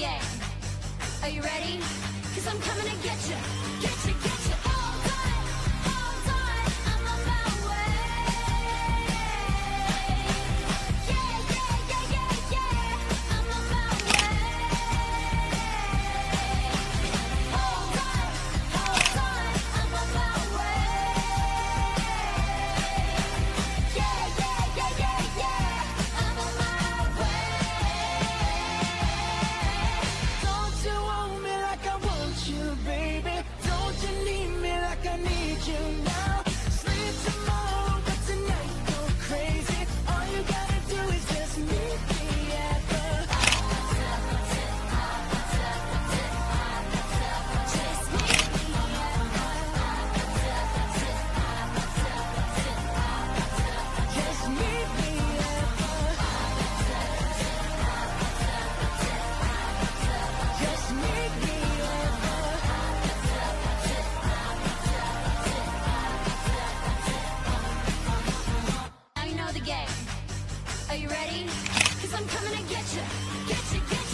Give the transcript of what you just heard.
Are you ready? Cause I'm coming to get you, get you, get you. you know. you ready? Cause I'm coming to get you, get you, get you.